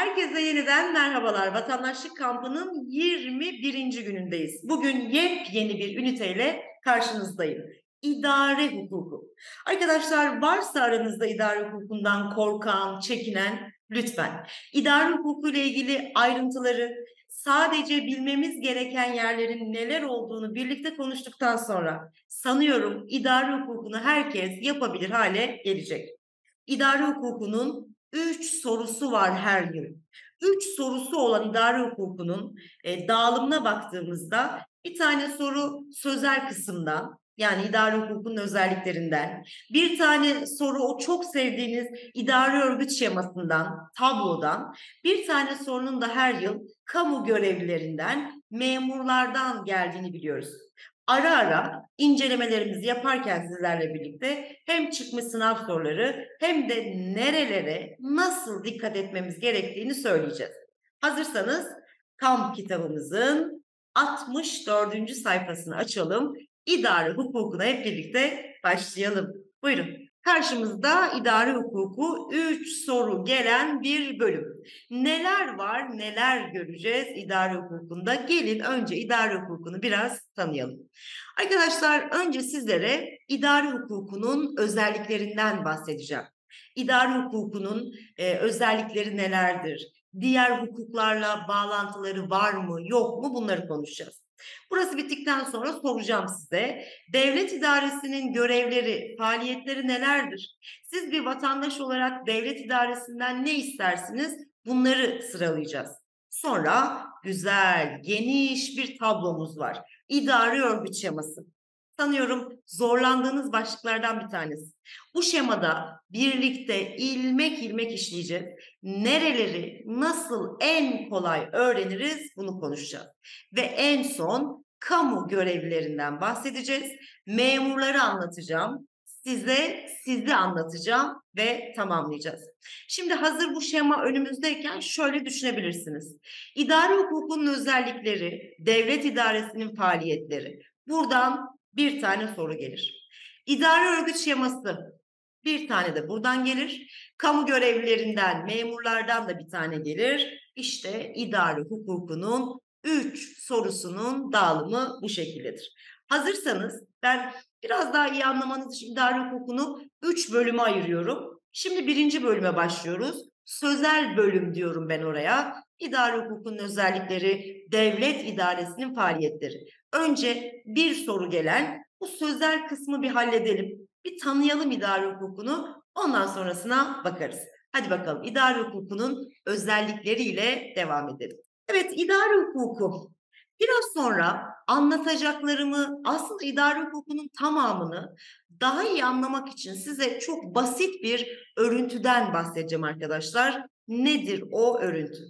Herkese yeniden merhabalar. Vatandaşlık kampının 21. günündeyiz. Bugün yepyeni bir üniteyle karşınızdayım. İdare hukuku. Arkadaşlar varsa aranızda idare hukukundan korkan, çekinen lütfen idare hukuku ile ilgili ayrıntıları, sadece bilmemiz gereken yerlerin neler olduğunu birlikte konuştuktan sonra sanıyorum idare hukukunu herkes yapabilir hale gelecek. İdare hukukunun üç sorusu var her yıl. Üç sorusu olan idare hukukunun e, dağılımına baktığımızda bir tane soru sözel kısımdan yani idare hukukunun özelliklerinden, bir tane soru o çok sevdiğiniz idare örgüt şemasından, tablodan, bir tane sorunun da her yıl kamu görevlilerinden, memurlardan geldiğini biliyoruz ara ara incelemelerimizi yaparken sizlerle birlikte hem çıkmış sınav soruları hem de nerelere nasıl dikkat etmemiz gerektiğini söyleyeceğiz. Hazırsanız kamp kitabımızın 64. sayfasını açalım. İdare hukukuna hep birlikte başlayalım. Buyurun. Karşımızda idari hukuku 3 soru gelen bir bölüm. Neler var, neler göreceğiz idari hukukunda? Gelin önce idari hukukunu biraz tanıyalım. Arkadaşlar önce sizlere idari hukukunun özelliklerinden bahsedeceğim. İdari hukukunun e, özellikleri nelerdir? Diğer hukuklarla bağlantıları var mı, yok mu bunları konuşacağız. Burası bittikten sonra soracağım size. Devlet idaresinin görevleri, faaliyetleri nelerdir? Siz bir vatandaş olarak devlet idaresinden ne istersiniz? Bunları sıralayacağız. Sonra güzel, geniş bir tablomuz var. İdari örgüt şeması sanıyorum zorlandığınız başlıklardan bir tanesi. Bu şemada birlikte ilmek ilmek işleyeceğiz. Nereleri nasıl en kolay öğreniriz bunu konuşacağız. Ve en son kamu görevlilerinden bahsedeceğiz. Memurları anlatacağım. Size sizi anlatacağım ve tamamlayacağız. Şimdi hazır bu şema önümüzdeyken şöyle düşünebilirsiniz. İdari hukukunun özellikleri, devlet idaresinin faaliyetleri. Buradan bir tane soru gelir. İdari örgüt şeması bir tane de buradan gelir. Kamu görevlilerinden, memurlardan da bir tane gelir. İşte idari hukukunun üç sorusunun dağılımı bu şekildedir. Hazırsanız ben biraz daha iyi anlamanız için idari hukukunu üç bölüme ayırıyorum. Şimdi birinci bölüme başlıyoruz. Sözel bölüm diyorum ben oraya. İdari hukukunun özellikleri, devlet idaresinin faaliyetleri. Önce bir soru gelen bu sözel kısmı bir halledelim. Bir tanıyalım idari hukukunu. Ondan sonrasına bakarız. Hadi bakalım idari hukukunun özellikleriyle devam edelim. Evet idari hukuku. Biraz sonra anlatacaklarımı aslında idari hukukunun tamamını daha iyi anlamak için size çok basit bir örüntüden bahsedeceğim arkadaşlar. Nedir o örüntü?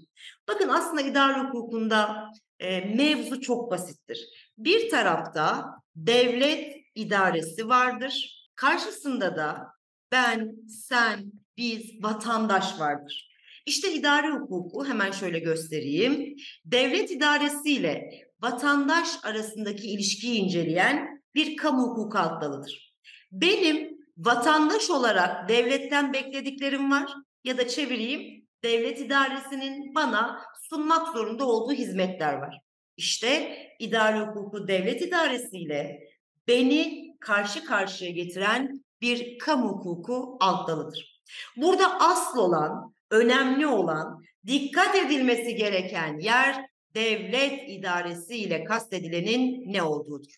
Bakın aslında idari hukukunda e, mevzu çok basittir. Bir tarafta devlet idaresi vardır. Karşısında da ben, sen, biz, vatandaş vardır. İşte idari hukuku hemen şöyle göstereyim. Devlet idaresiyle vatandaş arasındaki ilişkiyi inceleyen bir kamu hukuku alt dalıdır. Benim vatandaş olarak devletten beklediklerim var ya da çevireyim devlet idaresinin bana sunmak zorunda olduğu hizmetler var. İşte idari hukuku devlet idaresiyle beni karşı karşıya getiren bir kamu hukuku alt dalıdır. Burada asıl olan, önemli olan, dikkat edilmesi gereken yer devlet idaresi ile kastedilenin ne olduğudur.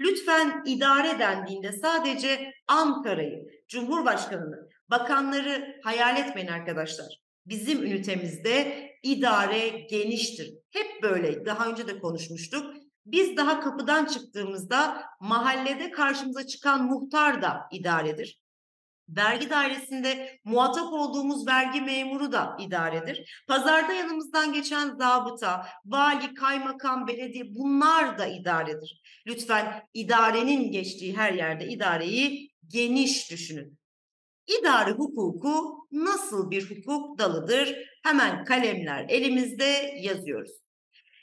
Lütfen idare dendiğinde sadece Ankara'yı, Cumhurbaşkanı'nı, bakanları hayal etmeyin arkadaşlar. Bizim ünitemizde idare geniştir. Hep böyle daha önce de konuşmuştuk. Biz daha kapıdan çıktığımızda mahallede karşımıza çıkan muhtar da idaredir. Vergi dairesinde muhatap olduğumuz vergi memuru da idaredir. Pazarda yanımızdan geçen zabıta, vali, kaymakam, belediye bunlar da idaredir. Lütfen idarenin geçtiği her yerde idareyi geniş düşünün. İdari hukuku nasıl bir hukuk dalıdır? Hemen kalemler elimizde yazıyoruz.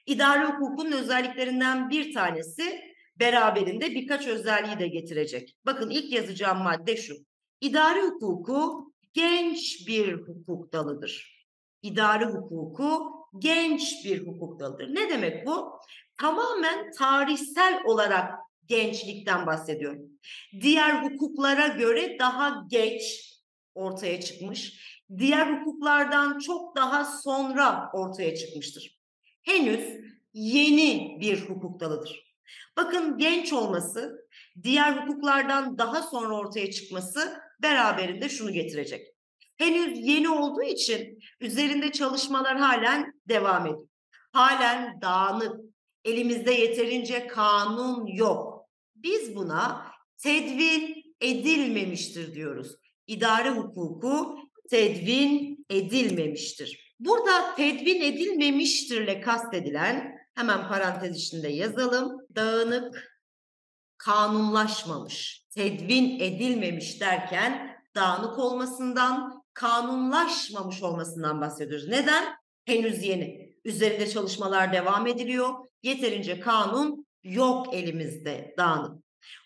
İdari hukukun özelliklerinden bir tanesi beraberinde birkaç özelliği de getirecek. Bakın ilk yazacağım madde şu. İdari hukuku genç bir hukuk dalıdır. idari hukuku genç bir hukuk dalıdır. Ne demek bu? Tamamen tarihsel olarak gençlikten bahsediyorum. Diğer hukuklara göre daha geç ortaya çıkmış, diğer hukuklardan çok daha sonra ortaya çıkmıştır. Henüz yeni bir hukuk dalıdır. Bakın genç olması, diğer hukuklardan daha sonra ortaya çıkması beraberinde şunu getirecek. Henüz yeni olduğu için üzerinde çalışmalar halen devam ediyor. Halen dağınık, elimizde yeterince kanun yok. Biz buna tedvin edilmemiştir diyoruz. İdare hukuku tedvin edilmemiştir. Burada tedvin edilmemiştirle kastedilen hemen parantez içinde yazalım. Dağınık, kanunlaşmamış, tedvin edilmemiş derken dağınık olmasından, kanunlaşmamış olmasından bahsediyoruz. Neden? Henüz yeni. Üzerinde çalışmalar devam ediliyor. Yeterince kanun yok elimizde dağınık.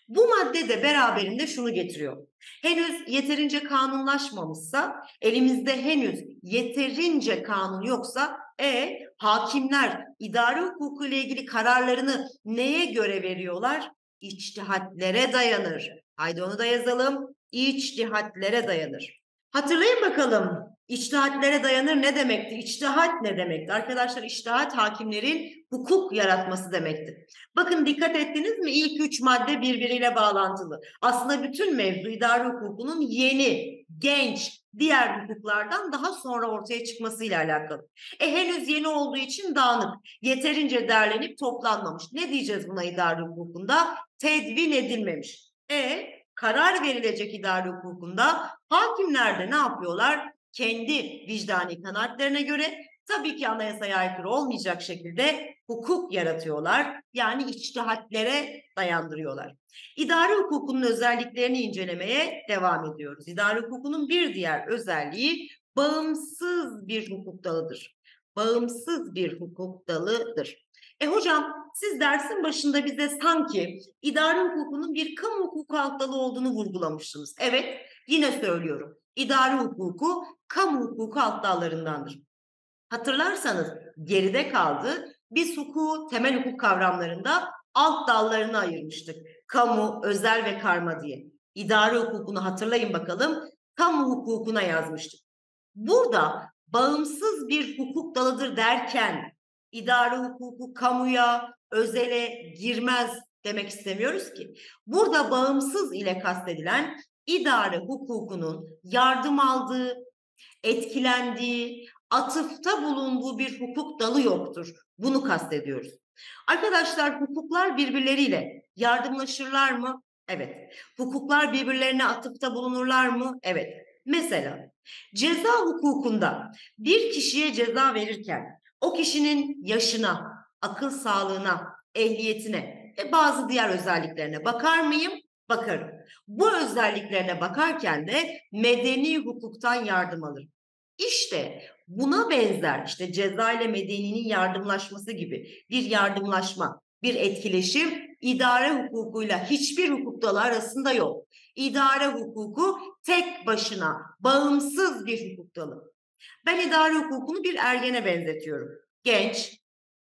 Bu madde de beraberinde şunu getiriyor. Henüz yeterince kanunlaşmamışsa, elimizde henüz yeterince kanun yoksa e hakimler idare hukuku ile ilgili kararlarını neye göre veriyorlar? İçtihatlere dayanır. Haydi onu da yazalım. İçtihatlere dayanır. Hatırlayın bakalım İçtihatlere dayanır ne demekti? İçtihat ne demekti? Arkadaşlar içtihat hakimlerin hukuk yaratması demekti. Bakın dikkat ettiniz mi? İlk üç madde birbiriyle bağlantılı. Aslında bütün mevzu idare hukukunun yeni, genç, diğer hukuklardan daha sonra ortaya çıkmasıyla alakalı. E henüz yeni olduğu için dağınık, yeterince derlenip toplanmamış. Ne diyeceğiz buna idare hukukunda? Tedvin edilmemiş. E karar verilecek idare hukukunda hakimler de ne yapıyorlar? Kendi vicdani kanaatlerine göre tabii ki anayasaya aykırı olmayacak şekilde hukuk yaratıyorlar. Yani içtihatlere dayandırıyorlar. İdare hukukunun özelliklerini incelemeye devam ediyoruz. İdare hukukunun bir diğer özelliği bağımsız bir hukuk dalıdır. Bağımsız bir hukuk dalıdır. E hocam siz dersin başında bize sanki idare hukukunun bir kamu hukuku alt dalı olduğunu vurgulamıştınız. Evet yine söylüyorum. İdare hukuku kamu hukuku alt dallarındandır. Hatırlarsanız geride kaldı. Biz hukuku temel hukuk kavramlarında alt dallarını ayırmıştık. Kamu, özel ve karma diye. İdare hukukunu hatırlayın bakalım. Kamu hukukuna yazmıştık. Burada bağımsız bir hukuk dalıdır derken idare hukuku kamuya, özele girmez demek istemiyoruz ki. Burada bağımsız ile kastedilen idare hukukunun yardım aldığı, etkilendiği, atıfta bulunduğu bir hukuk dalı yoktur. Bunu kastediyoruz. Arkadaşlar hukuklar birbirleriyle yardımlaşırlar mı? Evet. Hukuklar birbirlerine atıfta bulunurlar mı? Evet. Mesela ceza hukukunda bir kişiye ceza verirken o kişinin yaşına, akıl sağlığına, ehliyetine ve bazı diğer özelliklerine bakar mıyım? Bakarım. Bu özelliklerine bakarken de medeni hukuktan yardım alırım. İşte buna benzer işte ceza ile medeninin yardımlaşması gibi bir yardımlaşma, bir etkileşim idare hukukuyla hiçbir hukuk dalı arasında yok. İdare hukuku tek başına bağımsız bir hukuk dalı. Ben idare hukukunu bir ergene benzetiyorum. Genç,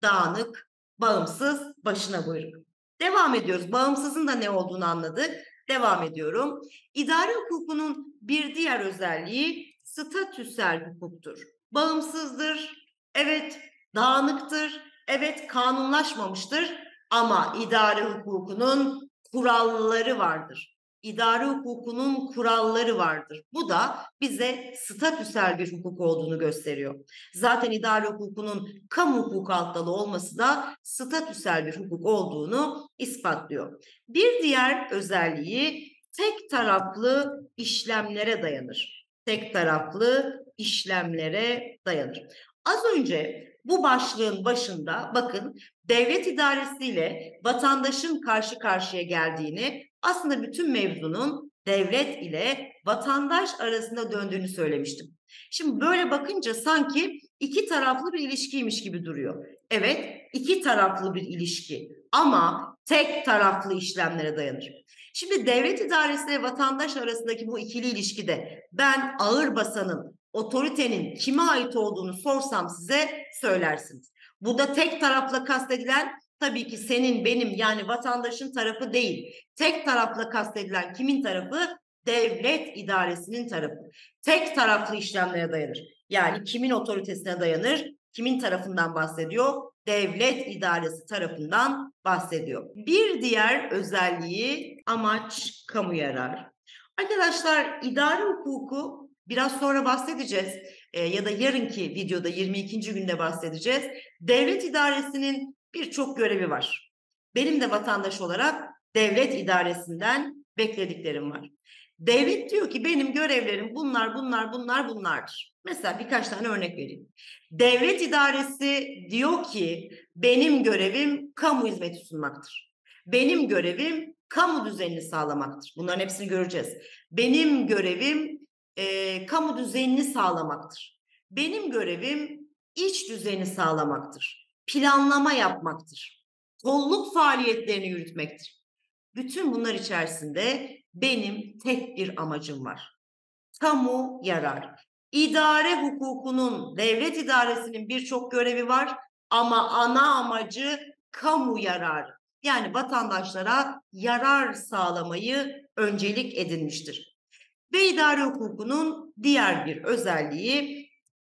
dağınık, bağımsız, başına buyruk. Devam ediyoruz. Bağımsızın da ne olduğunu anladık. Devam ediyorum. İdare hukukunun bir diğer özelliği statüsel hukuktur. Bağımsızdır, evet dağınıktır, evet kanunlaşmamıştır ama idare hukukunun kuralları vardır. İdare hukukunun kuralları vardır. Bu da bize statüsel bir hukuk olduğunu gösteriyor. Zaten idare hukukunun kamu hukuku alt dalı olması da statüsel bir hukuk olduğunu ispatlıyor. Bir diğer özelliği tek taraflı işlemlere dayanır. Tek taraflı işlemlere dayanır. Az önce bu başlığın başında bakın devlet idaresiyle vatandaşın karşı karşıya geldiğini aslında bütün mevzunun devlet ile vatandaş arasında döndüğünü söylemiştim. Şimdi böyle bakınca sanki iki taraflı bir ilişkiymiş gibi duruyor. Evet, iki taraflı bir ilişki ama tek taraflı işlemlere dayanır. Şimdi devlet idaresi ile vatandaş arasındaki bu ikili ilişkide ben ağır basanın otoritenin kime ait olduğunu sorsam size söylersiniz. Burada tek tarafla kastedilen tabii ki senin, benim yani vatandaşın tarafı değil. Tek tarafla kastedilen kimin tarafı? Devlet idaresinin tarafı. Tek taraflı işlemlere dayanır. Yani kimin otoritesine dayanır? Kimin tarafından bahsediyor? Devlet idaresi tarafından bahsediyor. Bir diğer özelliği amaç kamu yarar. Arkadaşlar idare hukuku biraz sonra bahsedeceğiz e, ya da yarınki videoda 22. günde bahsedeceğiz. Devlet idaresinin birçok görevi var. Benim de vatandaş olarak devlet idaresinden beklediklerim var. Devlet diyor ki benim görevlerim bunlar bunlar bunlar bunlardır. Mesela birkaç tane örnek vereyim. Devlet idaresi diyor ki benim görevim kamu hizmeti sunmaktır. Benim görevim kamu düzenini sağlamaktır. Bunların hepsini göreceğiz. Benim görevim e, kamu düzenini sağlamaktır. Benim görevim iç düzeni sağlamaktır. Planlama yapmaktır. Kolluk faaliyetlerini yürütmektir. Bütün bunlar içerisinde benim tek bir amacım var. Kamu yarar. İdare hukukunun, devlet idaresinin birçok görevi var ama ana amacı kamu yarar. Yani vatandaşlara yarar sağlamayı öncelik edinmiştir. Ve idare hukukunun diğer bir özelliği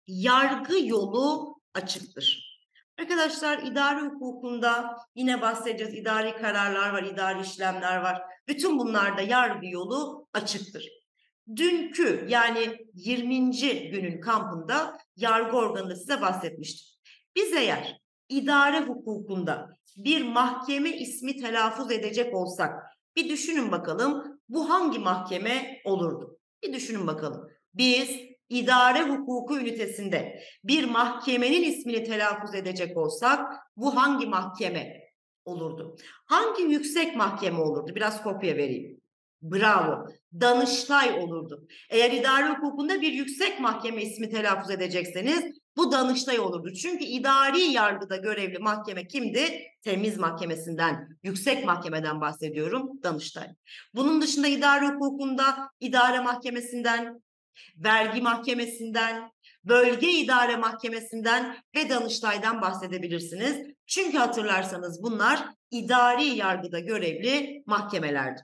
yargı yolu açıktır. Arkadaşlar idari hukukunda yine bahsedeceğiz. İdari kararlar var, idari işlemler var. Bütün bunlarda yargı yolu açıktır. Dünkü yani 20. günün kampında yargı organında size bahsetmiştim. Biz eğer idare hukukunda bir mahkeme ismi telaffuz edecek olsak bir düşünün bakalım bu hangi mahkeme olurdu? Bir düşünün bakalım. Biz idare hukuku ünitesinde bir mahkemenin ismini telaffuz edecek olsak bu hangi mahkeme olurdu? Hangi yüksek mahkeme olurdu? Biraz kopya vereyim. Bravo. Danıştay olurdu. Eğer idare hukukunda bir yüksek mahkeme ismi telaffuz edecekseniz bu Danıştay olurdu. Çünkü idari yargıda görevli mahkeme kimdi? Temiz mahkemesinden, yüksek mahkemeden bahsediyorum. Danıştay. Bunun dışında idare hukukunda idare mahkemesinden, vergi mahkemesinden, bölge idare mahkemesinden ve Danıştay'dan bahsedebilirsiniz. Çünkü hatırlarsanız bunlar idari yargıda görevli mahkemelerdi.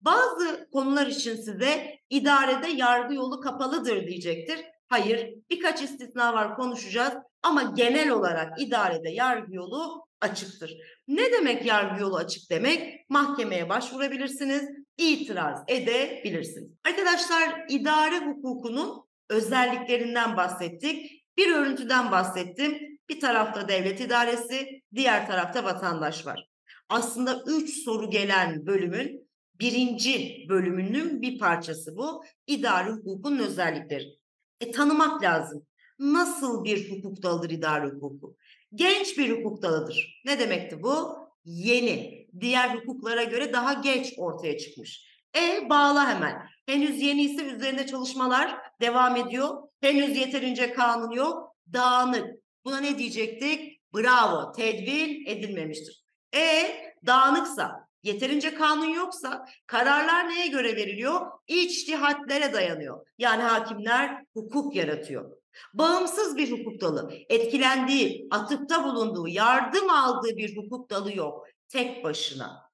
Bazı konular için size idarede yargı yolu kapalıdır diyecektir. Hayır, birkaç istisna var konuşacağız ama genel olarak idarede yargı yolu açıktır. Ne demek yargı yolu açık demek? Mahkemeye başvurabilirsiniz, itiraz edebilirsiniz. Arkadaşlar idare hukukunun özelliklerinden bahsettik. Bir örüntüden bahsettim. Bir tarafta devlet idaresi, diğer tarafta vatandaş var. Aslında üç soru gelen bölümün birinci bölümünün bir parçası bu. İdari hukukun özellikleri. E, tanımak lazım. Nasıl bir hukuk dalıdır idari hukuku? Genç bir hukuk dalıdır. Ne demekti bu? Yeni. Diğer hukuklara göre daha geç ortaya çıkmış. E bağla hemen. Henüz yeni ise üzerinde çalışmalar devam ediyor. Henüz yeterince kanun yok. Dağınık. Buna ne diyecektik? Bravo. Tedvin edilmemiştir. E dağınıksa, yeterince kanun yoksa kararlar neye göre veriliyor? İçtihatlere dayanıyor. Yani hakimler hukuk yaratıyor. Bağımsız bir hukuk dalı, etkilendiği, atıfta bulunduğu, yardım aldığı bir hukuk dalı yok. Tek başına.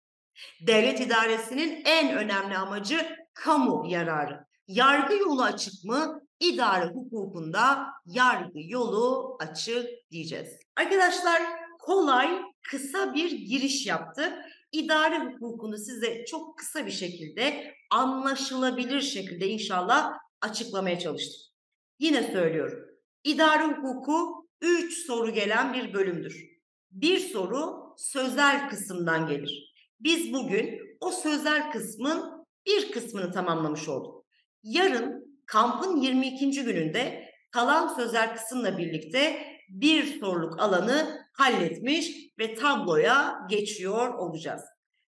Devlet idaresinin en önemli amacı kamu yararı. Yargı yolu açık mı? İdare hukukunda yargı yolu açık diyeceğiz. Arkadaşlar kolay, kısa bir giriş yaptık. İdare hukukunu size çok kısa bir şekilde, anlaşılabilir şekilde inşallah açıklamaya çalıştım. Yine söylüyorum. İdare hukuku 3 soru gelen bir bölümdür. Bir soru sözel kısımdan gelir. Biz bugün o sözel kısmın bir kısmını tamamlamış olduk. Yarın kampın 22. gününde kalan sözel kısımla birlikte bir soruluk alanı halletmiş ve tabloya geçiyor olacağız.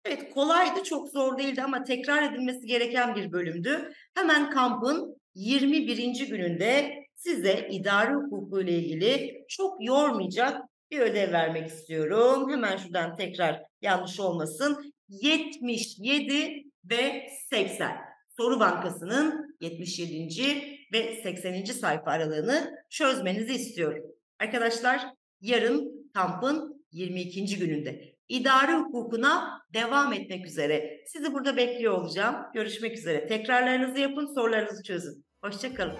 Evet kolaydı çok zor değildi ama tekrar edilmesi gereken bir bölümdü. Hemen kampın 21. gününde size idari hukuku ile ilgili çok yormayacak bir ödev vermek istiyorum. Hemen şuradan tekrar yanlış olmasın. 77 ve 80. Soru Bankası'nın 77. ve 80. sayfa aralığını çözmenizi istiyorum. Arkadaşlar yarın kampın 22. gününde idari hukukuna devam etmek üzere. Sizi burada bekliyor olacağım. Görüşmek üzere. Tekrarlarınızı yapın, sorularınızı çözün. Hoşçakalın.